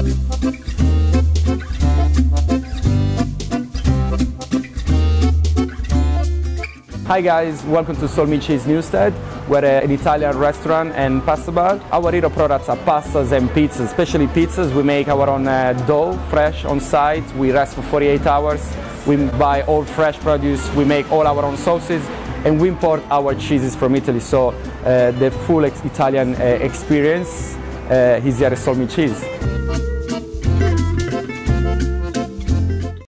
Hi guys, welcome to Salt Meats Cheese Newstead. We're uh, an Italian restaurant and pasta bar. Our hero products are pastas and pizzas, especially pizzas. We make our own uh, dough fresh on site. We rest for 48 hours. We buy all fresh produce. We make all our own sauces and we import our cheeses from Italy. So uh, the full Italian uh, experience uh, is here at Salt Meats Cheese.